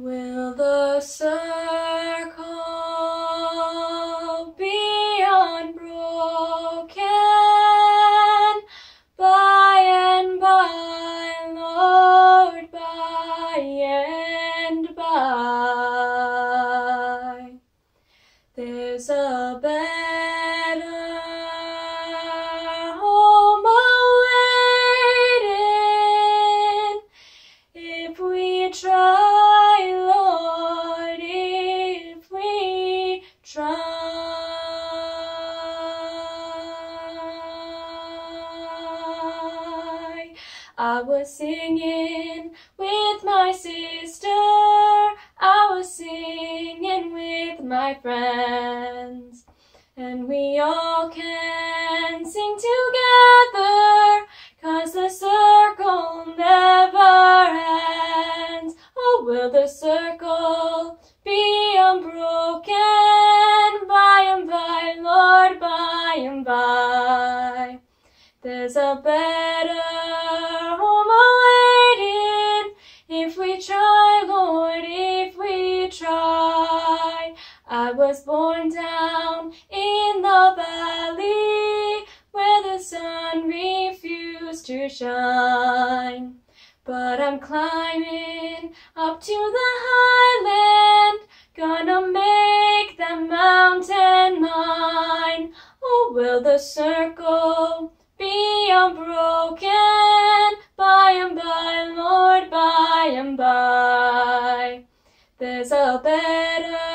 Will the circle be unbroken by and by, Lord, by and by? There's a better I was singing with my sister, I was singing with my friends, and we all can sing together, cause the circle never ends. Oh, will the circle be unbroken by and by, Lord, by and by? There's a better I was born down in the valley where the sun refused to shine. But I'm climbing up to the highland, gonna make the mountain mine. Oh, will the circle be unbroken by and by, Lord, by and by? There's a better